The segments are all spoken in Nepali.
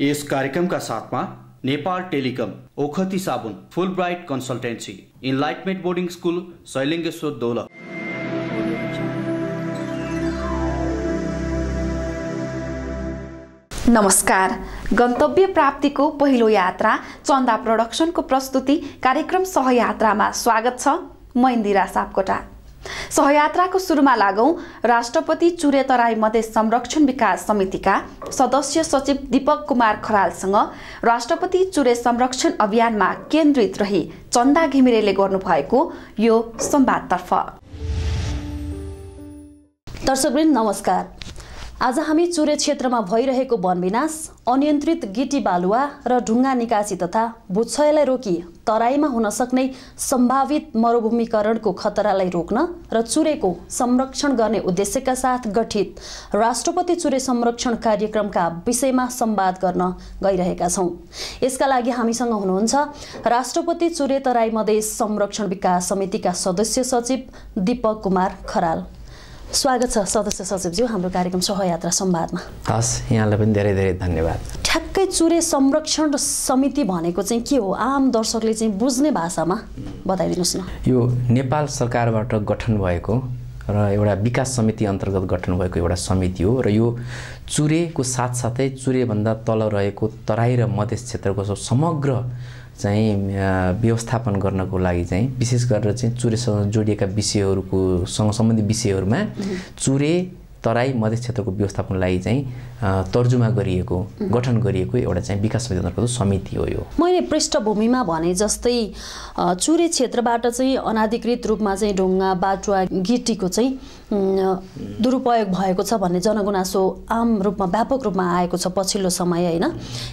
यस कार्यक्रमका साथमा नेपाल टेलिकम ओखती साबुन full bright consultancy enlightenment boarding school Shailingeshwar दोल नमस्कार। गन्तव्य प्राप्तिको पहिलो यात्रा चन्दा प्रोडक्सनको प्रस्तुति कार्यक्रम सहयात्रामा स्वागत छ। म इन्दिरा सापकोटा। सहयात्राको सुरुमा लागौँ राष्ट्रपति चुरे तराई मधेस संरक्षण विकास समितिका सदस्य सचिव दीपक कुमार खरालसँग राष्ट्रपति चुरे संरक्षण अभियानमा केन्द्रित रही चन्दा घिमिरेले गर्नुभएको यो संवादतर्फ। दर्शकवृन्द नमस्कार। आज हामी चुरे क्षेत्रमा भइरहेको वनविनाश अनियन्त्रित गिटी बालुवा र ढुङ्गा निकासी तथा भूक्षयलाई रोकी तराईमा हुन सक्ने सम्भावित मरुभूमिकरणको खतरालाई रोक्न र चुरेको संरक्षण गर्ने उद्देश्यका साथ गठित राष्ट्रपति चुरे संरक्षण कार्यक्रमका विषयमा संवाद गर्न गइरहेका छौँ। यसका लागि हामीसँग हुनुहुन्छ राष्ट्रपति चुरे तराई मधेस संरक्षण विकास समितिका सदस्य सचिव दीपक कुमार खराल। स्वागत छ सदस्य सचिवज्यू हाम्रो कार्यक्रम सहयात्रा संवादमा हस् यहाँलाई पनि धेरै धेरै धन्यवाद। ठ्याक्कै चुरे संरक्षण समिति भनेको चाहिँ के हो? आम दर्शकले चाहिँ बुझ्ने भाषामा बताइदिनुहोस् न। यो नेपाल सरकारबाट गठन भएको र एउटा विकास समिति अन्तर्गत गठन भएको एउटा समिति हो र यो चुरेको साथसाथै चुरेभन्दा तल रहेको तराई र मधेस क्षेत्रको समग्र चाहिँ व्यवस्थापन गर्नको लागि चाहिँ विशेष गरेर चाहिँ चुरेसँग जोडिएका विषयहरूको सँग सम्बन्धित विषयहरूमा चुरे तराई मधेस क्षेत्रको व्यवस्थापनको लागि चाहिँ तर्जुमा गरिएको गठन गरिएको एउटा चाहिँ विकास समिति समिति हो यो। मैले पृष्ठभूमिमा भने जस्तै चुरे क्षेत्रबाट चाहिँ अनाधिकृत रूपमा चाहिँ ढुङ्गा बाटुवा गिटीको चाहिँ दुरुपयोग भएको छ भन्ने जनगुनासो आम रूपमा व्यापक रूपमा आएको छ पछिल्लो समय होइन?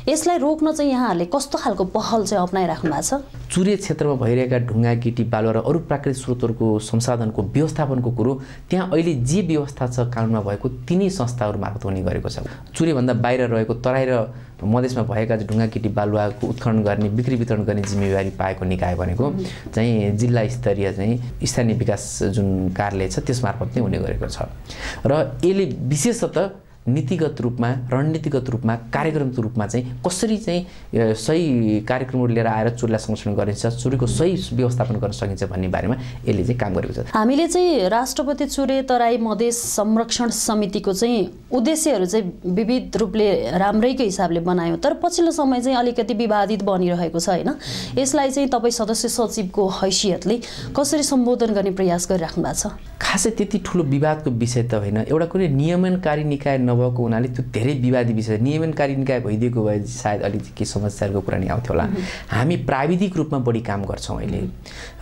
यसलाई रोक्न चाहिँ यहाँहरूले कस्तो खालको पहल चाहिँ अप्नाइराख्नु भएको छ? चुरे क्षेत्रमा भइरहेका ढुङ्गा गिटी बालुवा र अरू प्राकृतिक स्रोतहरूको संसाधनको व्यवस्थापनको कुरो त्यहाँ अहिले जे व्यवस्था छ कानुनमा भएको तिनै संस्थाहरू मार्फत हुने गरेको छ। चुरेभन्दा बाहिर रहेको तराई र मधेसमा भएका ढुङ्गा किटी बालुवाको उत्खनन गर्ने बिक्री वितरण गर्ने जिम्मेवारी पाएको निकाय भनेको चाहिँ जिल्ला स्तरीय चाहिँ स्थानीय विकास जुन कार्यालय छ त्यस मार्फत नै हुने गरेको छ। र यसले विशेषतः नीतिगत रूपमा रणनीतिगत रूपमा कार्यक्रमको रूपमा चाहिँ कसरी चाहिँ सही कार्यक्रमहरू लिएर आएर चुरीलाई संरक्षण गरिन्छ चुरीको सही व्यवस्थापन गर्न सकिन्छ भन्ने बारेमा यसले चाहिँ काम गरेको छ। हामीले चाहिँ राष्ट्रपति चुरे तराई मधेस संरक्षण समितिको चाहिँ उद्देश्यहरू चाहिँ विविध रूपले राम्रैको हिसाबले बनायौँ। तर पछिल्लो समय चाहिँ अलिकति विवादित बनिरहेको छ होइन? यसलाई चाहिँ तपाईँ सदस्य सचिवको हैसियतले कसरी सम्बोधन गर्ने प्रयास गरिराख्नु भएको छ? खासै त्यति ठुलो विवादको विषय त होइन। एउटा कुनै नियमनकारी निकाय नभएको हुनाले त्यो धेरै विवादी विषय नियमनकारी निकाय भइदिएको भए सायद अलिक केही समस्याहरूको कुरा नि आउँथ्यो होला। हामी प्राविधिक रूपमा बढी काम गर्छौँ अहिले।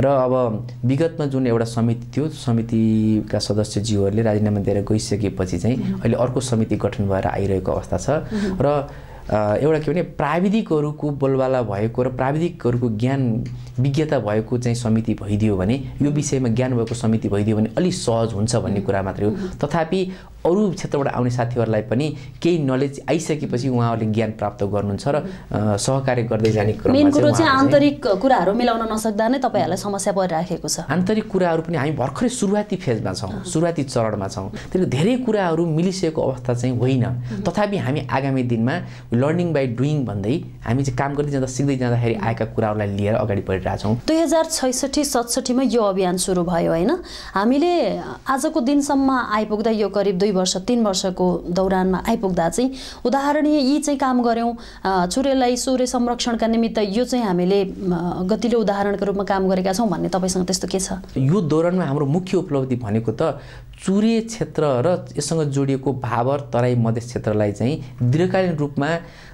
र अब विगतमा जुन एउटा समिति थियो समितिका सदस्यज्यूहरूले राजीनामा दिएर गइसकेपछि चाहिँ अहिले अर्को समिति गठन भएर आइरहेको अवस्था छ। र एउटा के भने प्राविधिकहरूको बोलबाला भएको र प्राविधिकहरूको ज्ञान विज्ञता भएको चाहिँ समिति भइदियो भने यो विषयमा ज्ञान भएको समिति भइदियो भने अलिक सहज हुन्छ भन्ने कुरा मात्रै हो। तथापि अरू क्षेत्रबाट आउने साथीहरूलाई पनि केही नलेज आइसकेपछि उहाँहरूले ज्ञान प्राप्त गर्नुहुन्छ र सहकार्य गर्दै जाने मेन कुरो चाहिँ आन्तरिक कुराहरू मिलाउन नसक्दा नै तपाईँहरूलाई समस्या परिराखेको छ। आन्तरिक कुराहरू पनि हामी भर्खरै सुरुवाती फेजमा छौँ सुरुवाती चरणमा छौँ। त्यसले धेरै कुराहरू मिलिसकेको अवस्था चाहिँ होइन। तथापि हामी आगामी दिनमा लर्निङ बाई डुइङ भन्दै हामी चाहिँ काम गर्दै जाँदा सिक्दै जाँदाखेरि आएका कुराहरूलाई लिएर अगाडि बढिरहेछौँ। दुई हजार छैसठी सतसठीमा यो अभियान सुरु भयो होइन? हामीले आजको दिनसम्म आइपुग्दा यो करिब दुई वर्ष तिन वर्षको दौरानमा आइपुग्दा चाहिँ उदाहरणीय यी चाहिँ काम गऱ्यौँ। चुरेलाई सूर्य संरक्षणका निमित्त यो चाहिँ हामीले गतिलो उदाहरणको रूपमा काम गरेका छौँ भन्ने तपाईँसँग त्यस्तो के छ? यो दौरानमा हाम्रो मुख्य उपलब्धि भनेको त चुरे क्षेत्र र यससँग जोडिएको भावर तराई मधेस क्षेत्रलाई चाहिँ दीर्घकालीन रूपमा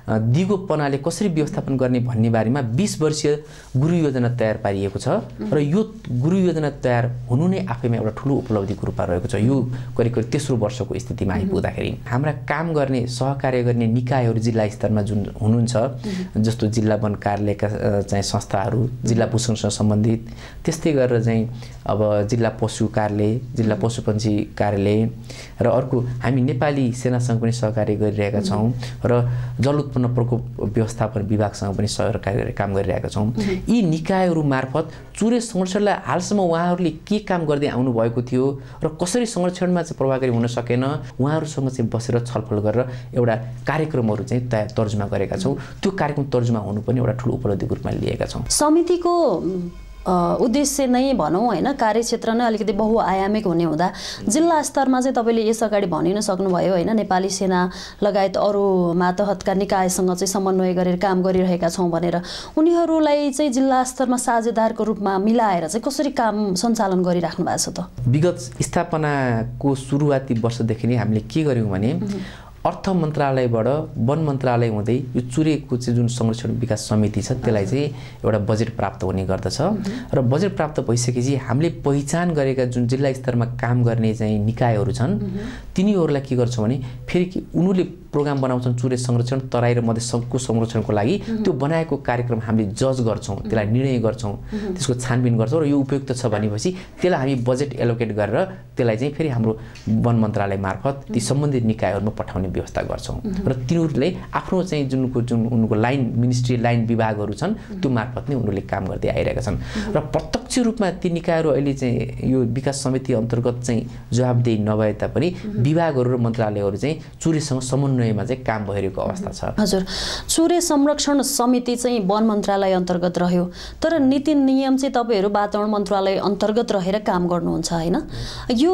दिगोपनाले कसरी व्यवस्थापन गर्ने भन्ने बारेमा बिस वर्षीय गुरु योजना तयार पारिएको छ। र यो गुरु योजना तयार हुनु नै आफैमा एउटा ठुलो उपलब्धिको रूपमा रहेको छ। यो करिब करिब तेस्रो वर्षको स्थितिमा आइपुग्दाखेरि हाम्रा काम गर्ने सहकार्य गर्ने निकायहरू जिल्ला स्तरमा जुन हुनुहुन्छ जस्तो जिल्ला वन कार्यालयका चाहिँ संस्थाहरू जिल्ला पोषणसँग सम्बन्धित त्यस्तै गरेर चाहिँ अब जिल्ला पशु कार्यालय जिल्ला पशुपन्छी कार्यालय र अर्को हामी नेपाली सेनासँग पनि सहकार्य गरिरहेका छौँ र जल उत्पन्न प्रकोप व्यवस्थापन विभागसँग पनि सहकार्य काम गरिरहेका छौँ। यी निकायहरू मार्फत चुरे संरक्षणलाई हालसम्म उहाँहरूले के काम गर्दै आउनुभएको थियो र कसरी संरक्षणमा चाहिँ प्रभावकारी हुन सकेन उहाँहरूसँग चाहिँ बसेर छलफल गरेर एउटा कार्यक्रमहरू चाहिँ तयार तर्जुमा गरेका छौँ। त्यो कार्यक्रम तर्जुमा हुनु पनि एउटा ठुलो उपलब्धिको रूपमा लिएका छौँ। समितिको उद्देश्य नै भनौँ होइन कार्यक्षेत्र नै अलिकति बहुआयामिक हुने हुँदा जिल्ला स्तरमा चाहिँ तपाईँले यस अगाडि भनि नै सक्नुभयो होइन नेपाली सेना लगायत अरू मातहतका निकायसँग चाहिँ समन्वय गरेर काम गरिरहेका छौँ भनेर। उनीहरूलाई चाहिँ जिल्ला स्तरमा साझेदारको रूपमा मिलाएर चाहिँ कसरी काम सञ्चालन गरिराख्नु भएको छ त? विगत स्थापनाको सुरुवाती वर्षदेखि नै हामीले के गर्यौँ भने अर्थ मन्त्रालयबाट वन मन्त्रालय हुँदै यो चुरेको चाहिँ जुन संरक्षण विकास समिति छ त्यसलाई चाहिँ एउटा बजेट प्राप्त हुने गर्दछ। र बजेट प्राप्त भइसकेपछि हामीले पहिचान गरेका जुन जिल्ला स्तरमा काम गर्ने चाहिँ निकायहरू छन् तिनीहरूलाई के गर्छौँ भने फेरि उनीहरूले प्रोग्राम बनाउँछन् चुरे संरक्षण तराई र मधेसको संरक्षणको लागि। त्यो बनाएको कार्यक्रम हामीले जज गर्छौँ त्यसलाई निर्णय गर्छौँ त्यसको छानबिन गर्छौँ र यो उपयुक्त छ भनेपछि त्यसलाई हामी बजेट एलोकेट गरेर त्यसलाई चाहिँ फेरि हाम्रो वन मन्त्रालय मार्फत ती सम्बन्धित निकायहरूमा पठाउने व्यवस्था गर्छौँ। र तिनीहरूले आफ्नो चाहिँ जुनको जुन उनको लाइन मिनिस्ट्री लाइन विभागहरू छन् त्यो मार्फत नै उनीहरूले काम गर्दै आइरहेका छन्। र प्रत्यक्ष रूपमा ती निकायहरू अहिले चाहिँ यो विकास समिति अन्तर्गत चाहिँ जवाबदेही नभए तापनि विभागहरू र मन्त्रालयहरू चाहिँ चुरीसँग समन्वयमा चाहिँ काम भइरहेको अवस्था छ। हजुर। चुरे संरक्षण समिति चाहिँ वन मन्त्रालय अन्तर्गत रह्यो। तर नीति नियम चाहिँ तपाईँहरू वातावरण मन्त्रालय अन्तर्गत रहेर काम गर्नुहुन्छ होइन? यो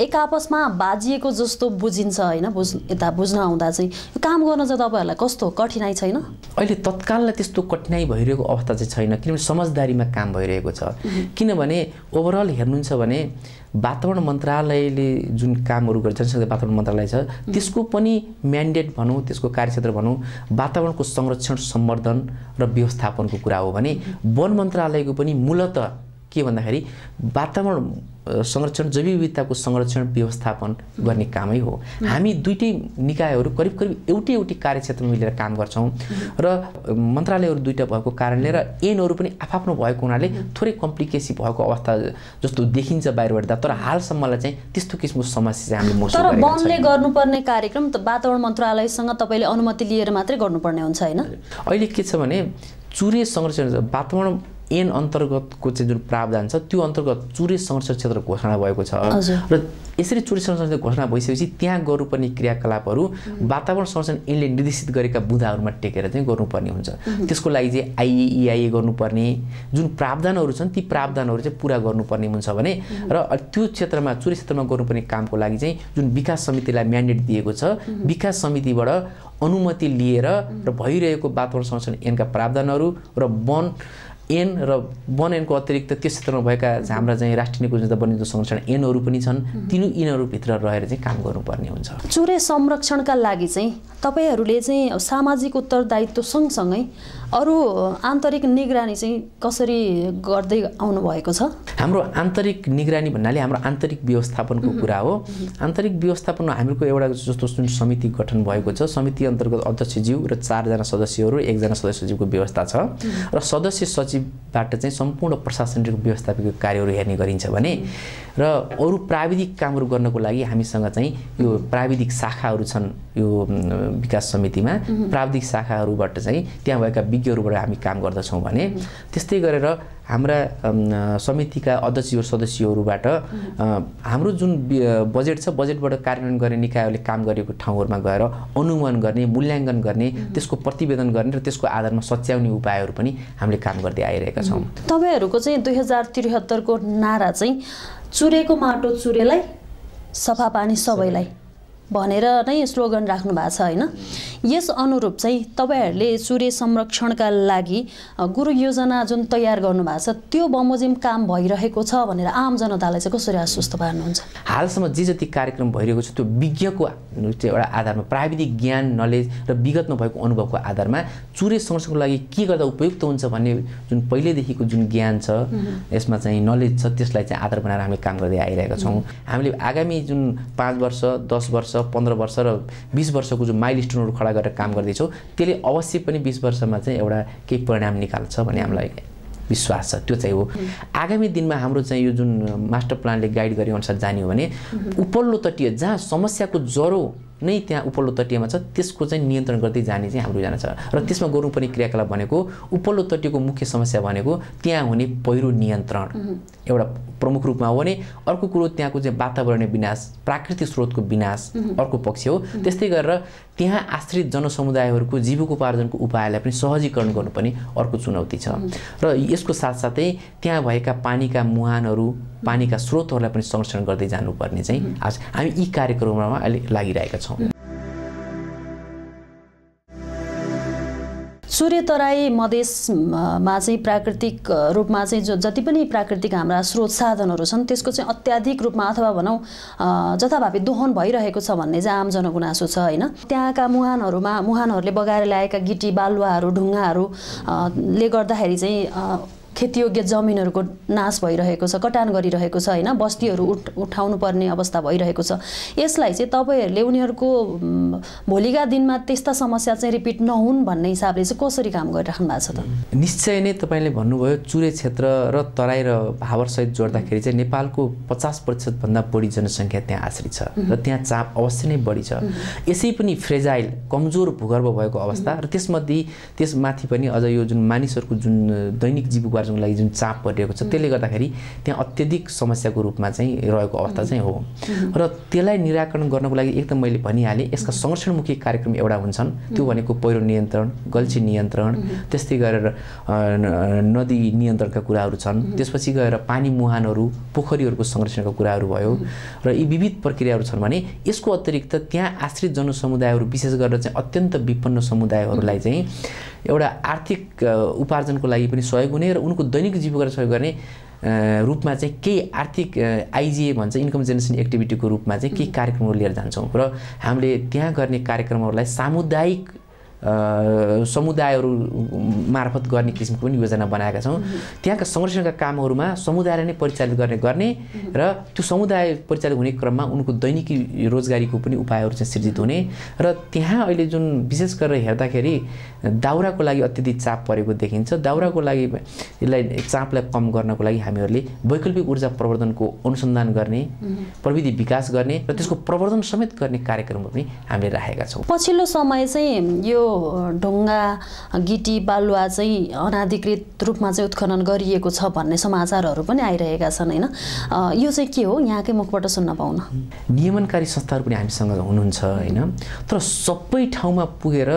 एक आपसमा बाजिएको जस्तो बुझिन्छ होइन? बुझ यता बुझ्न आउँदा चाहिँ। यो काम गर्न चाहिँ तपाईँहरूलाई कस्तो कठिनाइ छैन? अहिले तत्काललाई त्यस्तो कठिनाइ भइरहेको अवस्था चाहिँ छैन। किनभने समझदारीमा काम भइरहेको छ। किनभने ओभरअल हेर्नुहुन्छ भने वातावरण मन्त्रालयले जुन कामहरू गर्छ जनसङ्ख्या वातावरण मन्त्रालय छ त्यसको पनि म्यान्डेट भनौँ त्यसको कार्यक्षेत्र भनौँ वातावरणको संरक्षण सम्वर्धन र व्यवस्थापनको कुरा हो भने वन मन्त्रालयको पनि मूलत के भन्दाखेरि वातावरण संरक्षण जैविक विविधताको संरक्षण व्यवस्थापन गर्ने कामै हो। हामी दुइटै निकायहरू करिब करिब एउटै एउटै कार्यक्षेत्रमा मिलेर काम गर्छौँ र मन्त्रालयहरू दुइटा भएको कारणले र एनहरू पनि आफआफ्नो भएको हुनाले थोरै कम्प्लिकेसी भएको अवस्था जस्तो देखिन्छ बाहिरबाट त तर हालसम्मलाई चाहिँ त्यस्तो किसिमको समस्या चाहिँ हामीले महसुस तर वनले। गर्नुपर्ने कार्यक्रम त वातावरण मन्त्रालयसँग तपाईँले अनुमति लिएर मात्रै गर्नुपर्ने हुन्छ होइन? अहिले के छ भने चुरे संरक्षण वातावरण ऐन अन्तर्गतको चाहिँ जुन प्रावधान छ त्यो अन्तर्गत चुरे संरक्षण क्षेत्र घोषणा भएको छ। र यसरी चुरे संरक्षण क्षेत्र घोषणा भइसकेपछि त्यहाँ गर्नुपर्ने क्रियाकलापहरू वातावरण संरक्षण ऐनले निर्देशित गरेका बुँदाहरूमा टेकेर चाहिँ गर्नुपर्ने हुन्छ। त्यसको लागि चाहिँ आइएइआइए गर्नुपर्ने जुन प्रावधानहरू छन् ती प्रावधानहरू चाहिँ पुरा गर्नुपर्ने हुन्छ भने र त्यो क्षेत्रमा चुरे क्षेत्रमा गर्नुपर्ने कामको लागि चाहिँ जुन विकास समितिलाई म्यान्डेट दिएको छ विकास समितिबाट अनुमति लिएर र भइरहेको वातावरण संरक्षण ऐनका प्रावधानहरू र वन ऐन र वन ऐनको अतिरिक्त त्यो क्षेत्रमा भएका हाम्रा चाहिँ राष्ट्रिय निकुञ्जता वन्यजन्तु संरक्षण ऐनहरू पनि छन्। तिनी यिनीहरूभित्र रहेर चाहिँ काम गर्नुपर्ने हुन्छ। चुरे संरक्षणका लागि चाहिँ तपाईँहरूले चाहिँ सामाजिक उत्तरदायित्व सँगसँगै अरू आन्तरिक निगरानी चाहिँ कसरी गर्दै आउनुभएको छ? हाम्रो आन्तरिक निगरानी भन्नाले हाम्रो आन्तरिक व्यवस्थापनको कुरा हो। आन्तरिक व्यवस्थापन हामीहरूको एउटा जस्तो जुन समिति गठन भएको छ समिति अन्तर्गत अध्यक्षज्यू र चारजना सदस्यहरू एकजना सदस्य सचिवको व्यवस्था छ। र सदस्य सचिवबाट चाहिँ सम्पूर्ण प्रशासनिक व्यवस्थापकीय कार्यहरू हेर्ने गरिन्छ भने र अरू प्राविधिक कामहरू गर्नको लागि हामीसँग चाहिँ यो प्राविधिक शाखाहरू छन् यो विकास समितिमा। प्राविधिक शाखाहरूबाट चाहिँ त्यहाँ भएका विज्ञहरूबाट हामी काम गर्दछौँ भने त्यस्तै गरेर हाम्रा समितिका अध्यक्षहरू सदस्यहरूबाट हाम्रो जुन बजेट छ बजेटबाट कार्यान्वयन गर्ने निकायहरूले काम गरेको ठाउँहरूमा गएर अनुमान गर्ने मूल्याङ्कन गर्ने त्यसको प्रतिवेदन गर्ने र त्यसको आधारमा सच्याउने उपायहरू पनि हामीले काम गर्दै आइरहेका छौँ। तपाईँहरूको चाहिँ दुई हजार त्रिहत्तरको नारा चाहिँ चुरेको माटो चुरेलाई सफा पानी सबैलाई। भनेर नै स्लोगन राख्नु भएको छ होइन? यस अनुरूप चाहिँ तपाईँहरूले चुरे संरक्षणका लागि गुरु योजना जुन तयार गर्नुभएको छ त्यो बमोजिम काम भइरहेको छ भनेर आम जनतालाई चाहिँ कसरी आश्वस्त पार्नुहुन्छ? हालसम्म जे जति कार्यक्रम भइरहेको छ त्यो विज्ञको एउटा आधारमा प्राविधिक ज्ञान नलेज र विगतमा भएको अनुभवको आधारमा चुरे संरक्षणको लागि के गर्दा उपयुक्त हुन्छ भन्ने जुन पहिल्यैदेखिको जुन ज्ञान छ यसमा चाहिँ नलेज छ त्यसलाई चाहिँ आधार बनाएर हामीले काम गर्दै आइरहेका छौँ। हामीले आगामी जुन पाँच वर्ष दस वर्ष पन्ध्र वर्ष र बिस वर्षको जुन माइल स्टोनहरू खडा गरेर काम गर्दैछौँ। त्यसले अवश्य पनि बिस वर्षमा चाहिँ एउटा केही परिणाम निकाल्छ भन्ने हामीलाई विश्वास छ। त्यो चाहिँ हो। आगामी दिनमा हाम्रो चाहिँ यो जुन मास्टर प्लानले गाइड गरे अनुसार जाने हो भने उपल्लो तटीय जहाँ समस्याको ज्वरो नै त्यहाँ उपल्लो तटीयमा छ त्यसको चाहिँ नियन्त्रण गर्दै जाने चाहिँ हाम्रो योजना छ। र त्यसमा गर्नुपर्ने क्रियाकलाप भनेको उपल्लो तटीयको मुख्य समस्या भनेको त्यहाँ हुने पहिरो नियन्त्रण। एउटा प्रमुख रूपमा हो भने अर्को कुरो त्यहाँको चाहिँ वातावरणीय विनाश प्राकृतिक स्रोतको विनाश अर्को पक्ष हो। त्यस्तै गरेर त्यहाँ आश्रित जनसमुदायहरूको जीविकोपार्जनको उपायलाई पनि सहजीकरण गर्नुपर्ने अर्को चुनौती छ। र यसको साथसाथै त्यहाँ भएका पानीका मुहानहरू पानीका स्रोतहरूलाई पनि संरक्षण गर्दै जानुपर्ने चाहिँ आज हामी यी कार्यक्रममा अहिले लागिरहेका छौँ। सूर्य तराई मधेसमा चाहिँ प्राकृतिक रूपमा चाहिँ जो जति पनि प्राकृतिक हाम्रा स्रोत साधनहरू छन् त्यसको चाहिँ अत्याधिक रूपमा अथवा भनौँ जथाभावी दोहन भइरहेको छ भन्ने चाहिँ आम जनगुनासो छ होइन। त्यहाँका मुहानहरूमा मुहानहरूले बगाएर ल्याएका गिटी बालुवाहरू ढुङ्गाहरू ले गर्दाखेरि चाहिँ खेतीयोग्य जमिनहरूको नाश भइरहेको छ कटान गरिरहेको छ होइन? बस्तीहरू उठ उठाउनु पर्ने अवस्था भइरहेको छ। यसलाई चाहिँ तपाईँहरूले उनीहरूको भोलिका दिनमा त्यस्ता समस्या चाहिँ रिपिट नहुन् भन्ने हिसाबले चाहिँ कसरी काम गरिराख्नु भएको छ त? निश्चय नै तपाईँले भन्नुभयो चुरे क्षेत्र र तराई र भावरसहित जोड्दाखेरि चाहिँ नेपालको पचास प्रतिशतभन्दा बढी जनसङ्ख्या त्यहाँ आश्रित छ र त्यहाँ चाप अवश्य नै बढी छ। यसै पनि फ्रेजाइल कमजोर भूगर्भ भएको अवस्था र त्यसमध्ये त्यसमाथि पनि अझ यो जुन मानिसहरूको जुन दैनिक जीविका उपार्जनको लागि जुन चाप परिरहेको छ त्यसले गर्दाखेरि त्यहाँ अत्यधिक समस्याको रूपमा चाहिँ रहेको अवस्था चाहिँ हो। र त्यसलाई निराकरण गर्नको लागि एकदम मैले भनिहालेँ यसका संरक्षणमुखी कार्यक्रम एउटा हुन्छन्। त्यो भनेको पहिरो नियन्त्रण गल्छी नियन्त्रण त्यस्तै गरेर नदी नियन्त्रणका कुराहरू छन्। त्यसपछि गएर पानी मुहानहरू पोखरीहरूको संरक्षणका कुराहरू भयो। र यी विविध प्रक्रियाहरू छन् भने यसको अतिरिक्त त्यहाँ आश्रित जनसमुदायहरू विशेष गरेर चाहिँ अत्यन्त विपन्न समुदायहरूलाई चाहिँ एउटा आर्थिक उपार्जनको लागि पनि सहयोग हुने र उनको दैनिक जीविका सहयोग गर्ने रूपमा चाहिँ केही आर्थिक आइजिए भन्छ इन्कम जेनेरेसन एक्टिभिटीको रूपमा चाहिँ केही कार्यक्रमहरू लिएर जान्छौँ। र हामीले त्यहाँ गर्ने कार्यक्रमहरूलाई सामुदायिक समुदायहरू मार्फत गर्ने किसिमको पनि योजना बनाएका छौँ। त्यहाँका संरक्षणका कामहरूमा समुदायलाई नै परिचालित गर्ने गर्ने र त्यो समुदाय परिचालित हुने क्रममा उनको दैनिकी रोजगारीको पनि उपायहरू चाहिँ सृजित हुने र त्यहाँ अहिले जुन विशेष गरेर हेर्दाखेरि दाउराको लागि अत्यधिक चाप परेको देखिन्छ। दाउराको लागि यसलाई चापलाई कम गर्नको लागि हामीहरूले वैकल्पिक ऊर्जा प्रवर्धनको अनुसन्धान गर्ने प्रविधि विकास गर्ने र त्यसको प्रवर्धन समेत गर्ने कार्यक्रमहरू पनि हामीले राखेका छौँ। पछिल्लो समय चाहिँ यो ढुङ्गा गिटी बालुवा चाहिँ अनाधिकृत रूपमा चाहिँ उत्खनन गरिएको छ भन्ने समाचारहरू पनि आइरहेका छन् होइन? यो चाहिँ के हो? यहाँकै मुखबाट सुन्न पाउन। नियमनकारी संस्थाहरू पनि हामीसँग हुनुहुन्छ होइन? तर सबै ठाउँमा पुगेर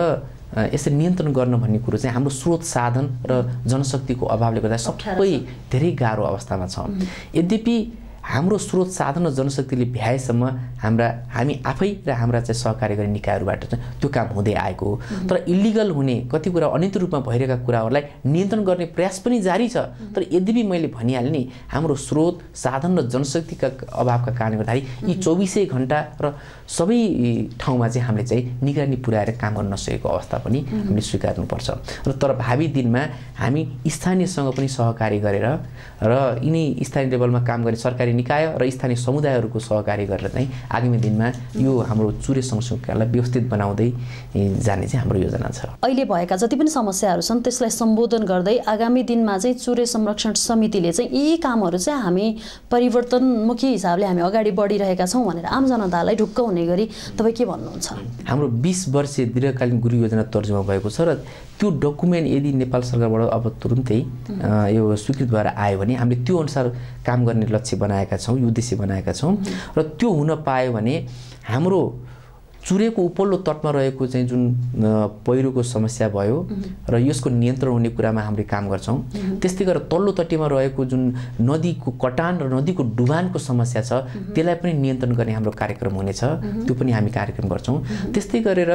यसरी नियन्त्रण गर्न भन्ने कुरो चाहिँ हाम्रो स्रोत साधन र जनशक्तिको अभावले गर्दा सबै धेरै गाह्रो अवस्थामा छ। यद्यपि हाम्रो स्रोत साधन र जनशक्तिले भ्याएसम्म हाम्रा हामी आफै र हाम्रा चाहिँ सहकारी गर्ने निकायहरूबाट चाहिँ त्यो काम हुँदै आएको हो। तर इलिगल हुने कति कुरा अनित रूपमा भइरहेका कुराहरूलाई नियन्त्रण गर्ने प्रयास पनि जारी छ। तर यद्यपि मैले भनिहालेँ नि हाम्रो स्रोत साधन र जनशक्तिका अभावका कारणले गर्दाखेरि यी चौबिसै घन्टा र सबै ठाउँमा चाहिँ हामीले चाहिँ निगरानी पुर्याएर काम गर्न नसकेको अवस्था पनि हामीले स्वीकार्नुपर्छ। र तर भावी दिनमा हामी स्थानीयसँग पनि सहकारी गरेर र यिनी स्थानीय लेभलमा काम गर्ने सरकारी निकाय र स्थानीय समुदायहरूको सहकारी गरेर चाहिँ आगामी दिनमा यो हाम्रो चुरे संस्कृतिलाई व्यवस्थित बनाउँदै जाने चाहिँ हाम्रो योजना छ। अहिले भएका जति पनि समस्याहरू छन् त्यसलाई सम्बोधन गर्दै आगामी दिनमा चाहिँ चुरे संरक्षण समितिले चाहिँ यी कामहरू चाहिँ हामी परिवर्तनमुखी हिसाबले हामी अगाडि बढिरहेका छौँ भनेर आम जनतालाई ढुक्क हुने गरी तपाईँ के भन्नुहुन्छ? हाम्रो बिस वर्षीय दीर्घकालीन गुरु योजना तर्जुमा भएको छ र त्यो डकुमेन्ट यदि नेपाल सरकारबाट अब तुरुन्तै यो स्वीकृत भएर आयो भने हामीले त्यो अनुसार काम गर्ने लक्ष्य बनाएका छौँ यो उद्देश्य बनाएका छौँ। र त्यो हुन पायो भने हाम्रो चुरेको उपल्लो तटमा रहेको चाहिँ जुन पहिरोको समस्या भयो र यसको नियन्त्रण हुने कुरामा हामीले काम गर्छौँ। त्यस्तै गरेर तल्लो तटीयमा रहेको जुन नदीको कटान र नदीको डुबानको समस्या छ त्यसलाई पनि नियन्त्रण गर्ने हाम्रो कार्यक्रम हुनेछ। त्यो पनि हामी कार्यक्रम गर्छौँ। त्यस्तै गरेर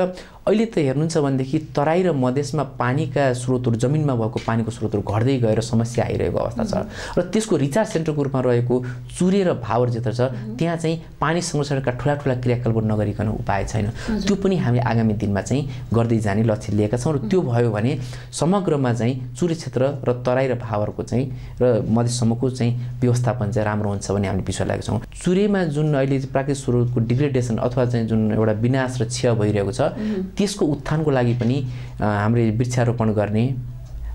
अहिले त हेर्नुहुन्छ भनेदेखि तराई र मधेसमा पानीका स्रोतहरू जमिनमा भएको पानीको स्रोतहरू घट्दै गएर समस्या आइरहेको अवस्था छ। र त्यसको रिचार्ज सेन्टरको रूपमा रहेको चुरे र भावर क्षेत्र छ त्यहाँ चाहिँ पानी संरक्षणका ठुला ठुला क्रियाकल्प नगरिकन उपाय छैन। त्यो पनि हामीले आगामी दिनमा चाहिँ गर्दै जाने लक्ष्य लिएका छौँ र त्यो भयो भने समग्रमा चाहिँ चुरे क्षेत्र र तराई र भावरको चाहिँ र मधेससम्मको चाहिँ व्यवस्थापन चाहिँ राम्रो हुन्छ भन्ने हामीले विश्वास लागेका छौँ। चुरेमा जुन अहिले प्राकृतिक स्रोतको डिग्रेडेसन अथवा चाहिँ जुन एउटा विनाश र क्षय भइरहेको छ त्यसको उत्थानको लागि पनि हामीले वृक्षारोपण गर्ने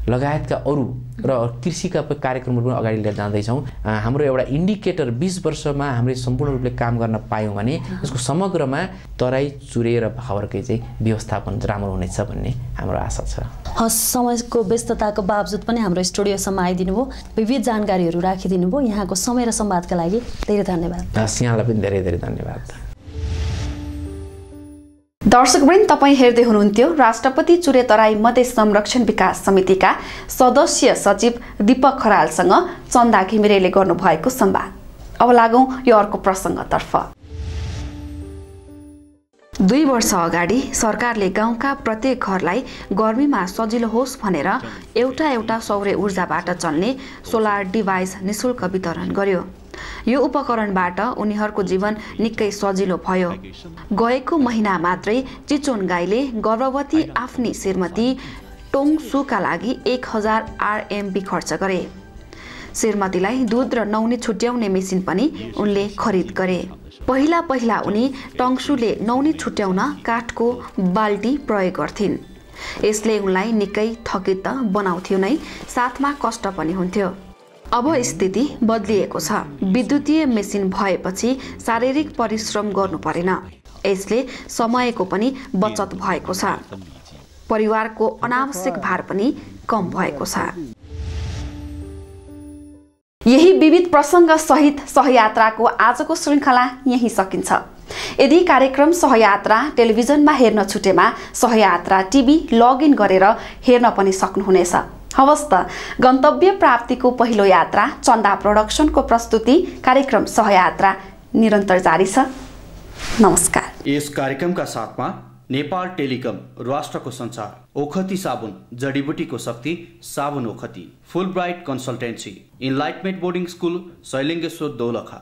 लगायतका अरू र कृषिका कार्यक्रमहरू पनि अगाडि लिएर जाँदैछौँ। हाम्रो एउटा इन्डिकेटर बिस वर्षमा हामीले सम्पूर्ण रूपले काम गर्न पायौँ भने यसको समग्रमा तराई चुरे र भावरकै चाहिँ व्यवस्थापन राम्रो हुनेछ भन्ने हाम्रो आशा छ। हस् समयको व्यस्तताको बावजुद पनि हाम्रो स्टुडियोसम्म आइदिनु भयो विविध जानकारीहरू राखिदिनु भयो यहाँको समय र संवादका लागि धेरै धन्यवाद। हस्, यहाँलाई पनि धेरै धेरै धन्यवाद। दर्शकवृन्द तपाईँ हेर्दै हुनुहुन्थ्यो राष्ट्रपति चुरे तराई मधेस संरक्षण विकास समितिका सदस्य सचिव दीपक खरालसँग चन्दा घिमिरेले गर्नुभएको संवाद अब लागौँ यो अर्को प्रसङ्गतर्फ। दुई वर्ष अगाडि सरकारले गाउँका प्रत्येक घरलाई गर्मीमा सजिलो होस् भनेर एउटा एउटा सौर्य ऊर्जाबाट चल्ने सोलर डिभाइस निशुल्क वितरण गर्यो। यो उपकरणबाट उनीहरूको जीवन निकै सजिलो भयो। गएको महिना मात्रै चिचोन गाईले गर्भवती आफ्नी श्रीमती टोङसुका लागि एक हजार आरएमबी खर्च गरे। श्रीमतीलाई दुध र नौनी छुट्याउने मेसिन पनि उनले खरिद गरे। पहिला पहिला उनी टङ्सुले नौनी छुट्याउन काठको बाल्टी प्रयोग गर्थिन्। यसले उनलाई निकै थकित त बनाउँथ्यो नै साथमा कष्ट पनि हुन्थ्यो। अब स्थिति बदलिएको छ। विद्युतीय मेसिन भएपछि शारीरिक परिश्रम गर्नु परेन। यसले समयको पनि बचत भएको छ। परिवारको अनावश्यक भार पनि कम भएको छ। यही विविध प्रसङ्ग सहित सहयात्राको आजको श्रृङ्खला यही सकिन्छ। यदि कार्यक्रम सहयात्रा टेलिभिजनमा हेर्न छुटेमा सहयात्रा टिभी लगइन गरेर हेर्न पनि सक्नुहुनेछ। हवस् त। गन्तव्य प्राप्तिको पहिलो यात्रा चन्दा प्रोडक्सनको प्रस्तुति कार्यक्रम सहयात्रा निरन्तर जारी छ। नमस्कार। यस कार्यक्रमका साथमा नेपाल टेलिकम राष्ट्रको संसार ओखती साबुन जडीबुटीको शक्ति साबुन ओखती full bright consultancy enlightenment boarding school Shailingeshwar Dolakha.